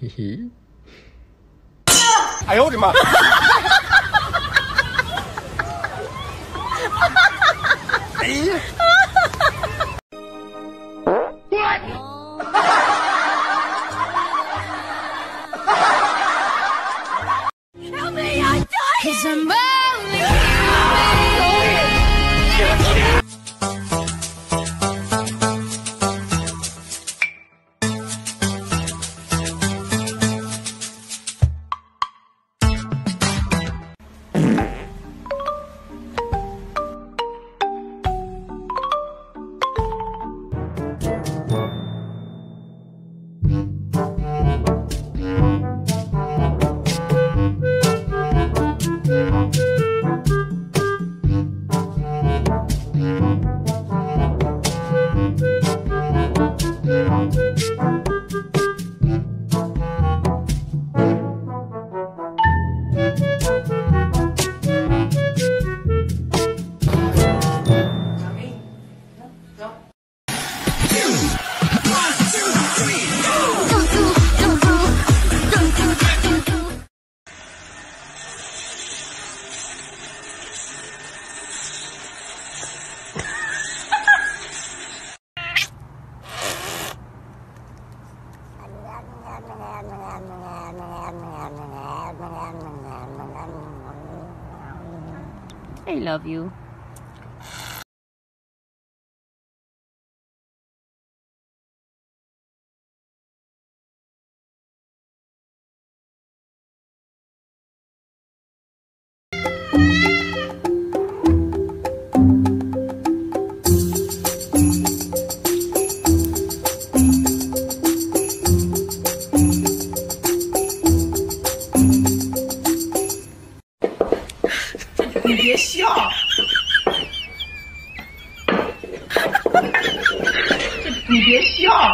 嘿嘿。哎呦我的妈！！I love you. “别笑，你别笑。”